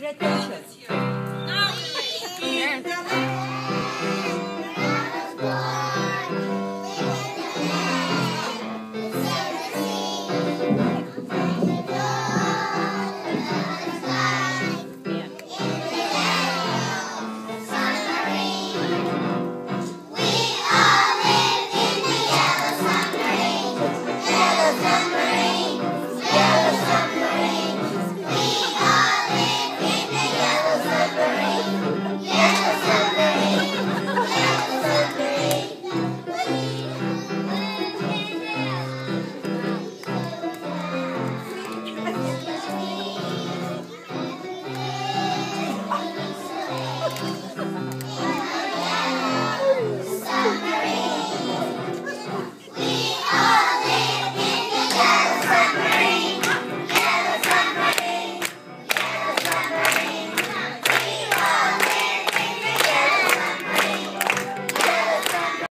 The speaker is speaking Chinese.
good attention. Yes. Yeah.